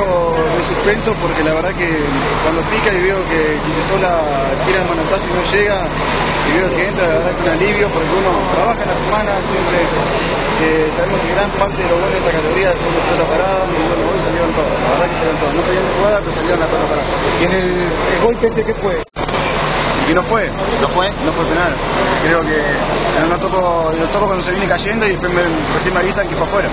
poquito de suspenso porque la verdad que cuando pica y veo que sola tira el manotazo y no llega y veo que entra, la verdad que es un alivio porque uno trabaja en la semana, siempre eh, sabemos que gran parte de lo bueno de esta categoría son los pelota parada y bueno, hoy salieron todos, la verdad que salieron todos, no salían de jugada pero salieron la pelota parada. ¿Y en el, el gol que qué fue? Y no fue, ¿No fue? no fue penal. Creo que no toco, lo toco cuando se viene cayendo y después me, recién me avisan que fue afuera.